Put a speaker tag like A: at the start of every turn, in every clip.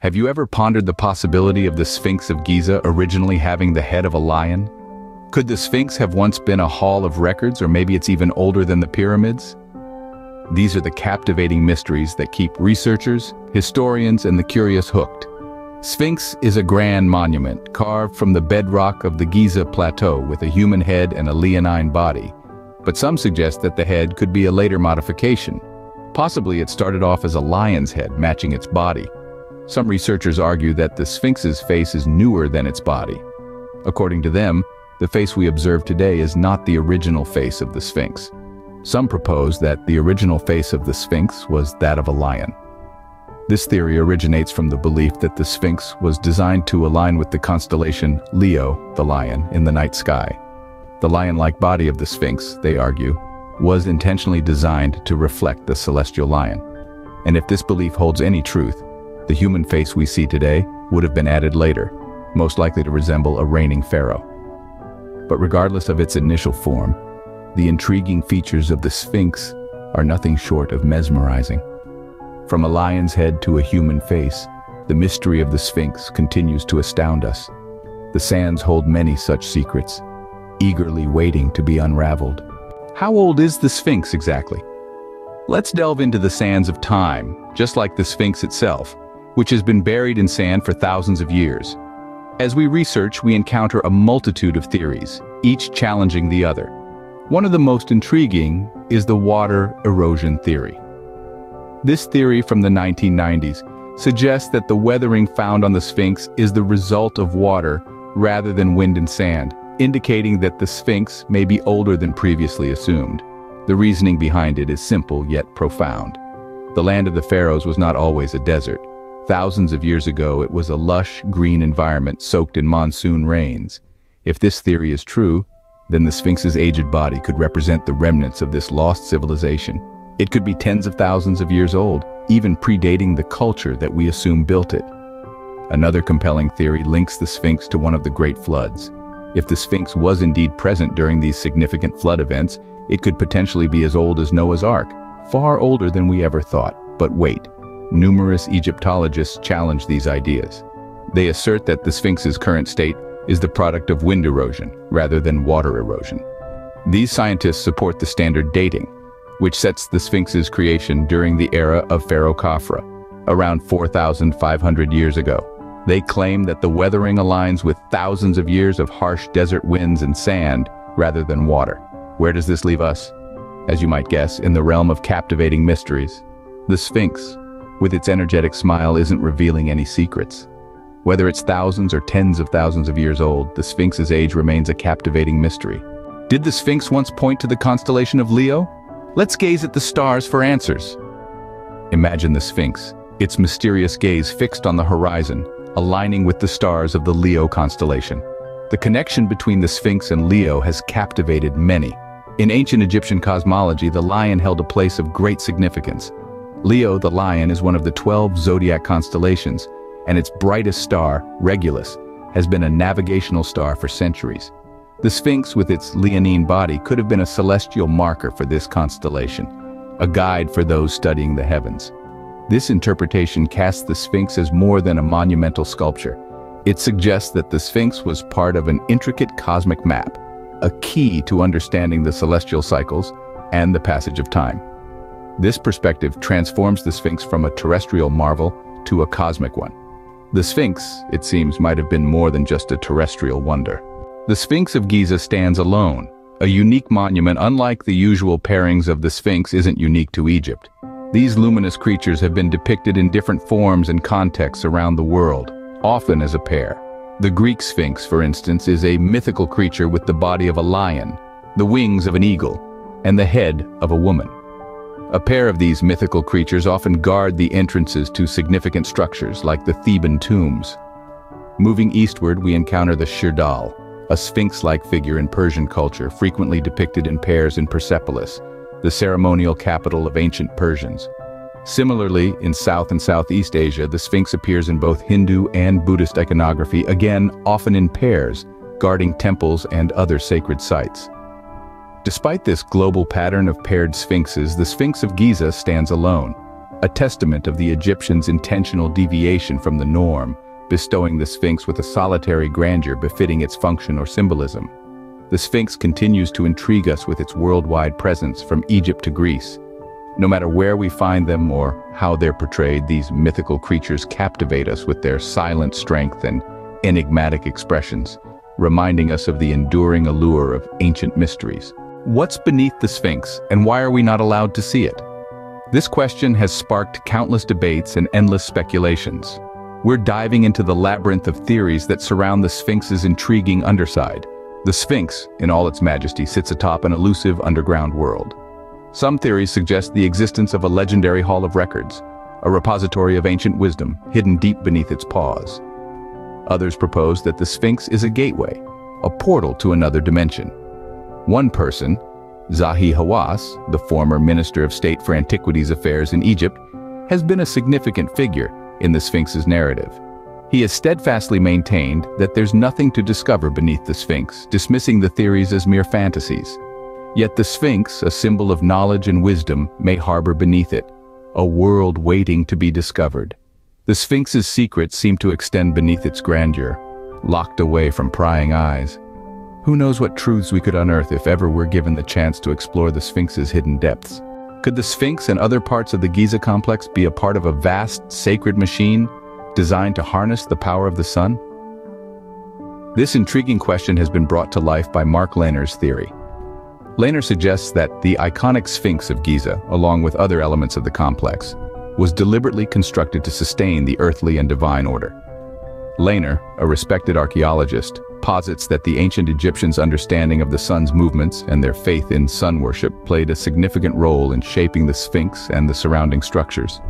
A: Have you ever pondered the possibility of the Sphinx of Giza originally having the head of a lion? Could the Sphinx have once been a hall of records or maybe it's even older than the pyramids? These are the captivating mysteries that keep researchers, historians, and the curious hooked. Sphinx is a grand monument carved from the bedrock of the Giza Plateau with a human head and a leonine body. But some suggest that the head could be a later modification. Possibly it started off as a lion's head matching its body, some researchers argue that the Sphinx's face is newer than its body. According to them, the face we observe today is not the original face of the Sphinx. Some propose that the original face of the Sphinx was that of a lion. This theory originates from the belief that the Sphinx was designed to align with the constellation Leo, the lion, in the night sky. The lion-like body of the Sphinx, they argue, was intentionally designed to reflect the celestial lion. And if this belief holds any truth, the human face we see today would have been added later, most likely to resemble a reigning pharaoh. But regardless of its initial form, the intriguing features of the Sphinx are nothing short of mesmerizing. From a lion's head to a human face, the mystery of the Sphinx continues to astound us. The sands hold many such secrets, eagerly waiting to be unraveled. How old is the Sphinx exactly? Let's delve into the sands of time, just like the Sphinx itself, which has been buried in sand for thousands of years. As we research, we encounter a multitude of theories, each challenging the other. One of the most intriguing is the water erosion theory. This theory from the 1990s suggests that the weathering found on the Sphinx is the result of water rather than wind and sand, indicating that the Sphinx may be older than previously assumed. The reasoning behind it is simple yet profound. The land of the pharaohs was not always a desert. Thousands of years ago, it was a lush, green environment soaked in monsoon rains. If this theory is true, then the Sphinx's aged body could represent the remnants of this lost civilization. It could be tens of thousands of years old, even predating the culture that we assume built it. Another compelling theory links the Sphinx to one of the great floods. If the Sphinx was indeed present during these significant flood events, it could potentially be as old as Noah's Ark, far older than we ever thought. But wait, Numerous Egyptologists challenge these ideas. They assert that the Sphinx's current state is the product of wind erosion rather than water erosion. These scientists support the standard dating, which sets the Sphinx's creation during the era of Pharaoh Khafra, around 4,500 years ago. They claim that the weathering aligns with thousands of years of harsh desert winds and sand rather than water. Where does this leave us? As you might guess, in the realm of captivating mysteries. The Sphinx, with its energetic smile isn't revealing any secrets. Whether it's thousands or tens of thousands of years old, the Sphinx's age remains a captivating mystery. Did the Sphinx once point to the constellation of Leo? Let's gaze at the stars for answers. Imagine the Sphinx, its mysterious gaze fixed on the horizon, aligning with the stars of the Leo constellation. The connection between the Sphinx and Leo has captivated many. In ancient Egyptian cosmology, the lion held a place of great significance, Leo the Lion is one of the 12 zodiac constellations, and its brightest star, Regulus, has been a navigational star for centuries. The Sphinx with its leonine body could have been a celestial marker for this constellation, a guide for those studying the heavens. This interpretation casts the Sphinx as more than a monumental sculpture. It suggests that the Sphinx was part of an intricate cosmic map, a key to understanding the celestial cycles and the passage of time. This perspective transforms the Sphinx from a terrestrial marvel to a cosmic one. The Sphinx, it seems, might have been more than just a terrestrial wonder. The Sphinx of Giza stands alone. A unique monument unlike the usual pairings of the Sphinx isn't unique to Egypt. These luminous creatures have been depicted in different forms and contexts around the world, often as a pair. The Greek Sphinx, for instance, is a mythical creature with the body of a lion, the wings of an eagle, and the head of a woman. A pair of these mythical creatures often guard the entrances to significant structures like the Theban tombs. Moving eastward, we encounter the Shirdal, a sphinx-like figure in Persian culture frequently depicted in pairs in Persepolis, the ceremonial capital of ancient Persians. Similarly, in South and Southeast Asia, the Sphinx appears in both Hindu and Buddhist iconography, again often in pairs, guarding temples and other sacred sites. Despite this global pattern of paired sphinxes, the Sphinx of Giza stands alone. a testament of the Egyptians' intentional deviation from the norm, bestowing the Sphinx with a solitary grandeur befitting its function or symbolism. The Sphinx continues to intrigue us with its worldwide presence from Egypt to Greece. No matter where we find them or how they're portrayed, these mythical creatures captivate us with their silent strength and enigmatic expressions, reminding us of the enduring allure of ancient mysteries. What's beneath the Sphinx, and why are we not allowed to see it? This question has sparked countless debates and endless speculations. We're diving into the labyrinth of theories that surround the Sphinx's intriguing underside. The Sphinx, in all its majesty, sits atop an elusive underground world. Some theories suggest the existence of a legendary hall of records, a repository of ancient wisdom hidden deep beneath its paws. Others propose that the Sphinx is a gateway, a portal to another dimension. One person, Zahi Hawass, the former Minister of State for Antiquities Affairs in Egypt, has been a significant figure in the Sphinx's narrative. He has steadfastly maintained that there's nothing to discover beneath the Sphinx, dismissing the theories as mere fantasies. Yet the Sphinx, a symbol of knowledge and wisdom, may harbor beneath it, a world waiting to be discovered. The Sphinx's secrets seem to extend beneath its grandeur, locked away from prying eyes. Who knows what truths we could unearth if ever we're given the chance to explore the Sphinx's hidden depths? Could the Sphinx and other parts of the Giza complex be a part of a vast, sacred machine designed to harness the power of the sun? This intriguing question has been brought to life by Mark Lehner's theory. Lehner suggests that the iconic Sphinx of Giza, along with other elements of the complex, was deliberately constructed to sustain the earthly and divine order. Lehner, a respected archaeologist, posits that the ancient Egyptians' understanding of the sun's movements and their faith in sun worship played a significant role in shaping the Sphinx and the surrounding structures.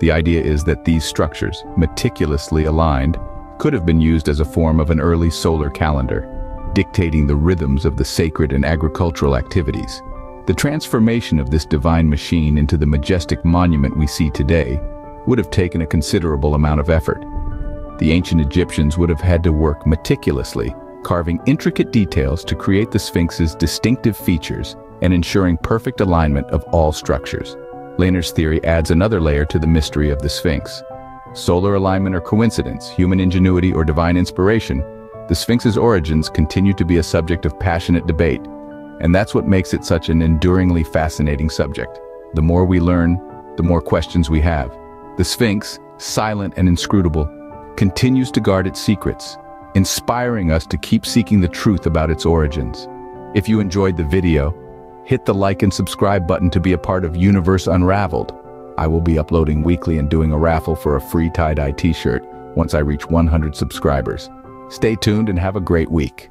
A: The idea is that these structures, meticulously aligned, could have been used as a form of an early solar calendar, dictating the rhythms of the sacred and agricultural activities. The transformation of this divine machine into the majestic monument we see today would have taken a considerable amount of effort. The ancient Egyptians would have had to work meticulously, carving intricate details to create the Sphinx's distinctive features and ensuring perfect alignment of all structures. Lehner's theory adds another layer to the mystery of the Sphinx. Solar alignment or coincidence, human ingenuity or divine inspiration, the Sphinx's origins continue to be a subject of passionate debate, and that's what makes it such an enduringly fascinating subject. The more we learn, the more questions we have. The Sphinx, silent and inscrutable, continues to guard its secrets, inspiring us to keep seeking the truth about its origins. If you enjoyed the video, hit the like and subscribe button to be a part of Universe Unraveled. I will be uploading weekly and doing a raffle for a free tie-dye t-shirt once I reach 100 subscribers. Stay tuned and have a great week.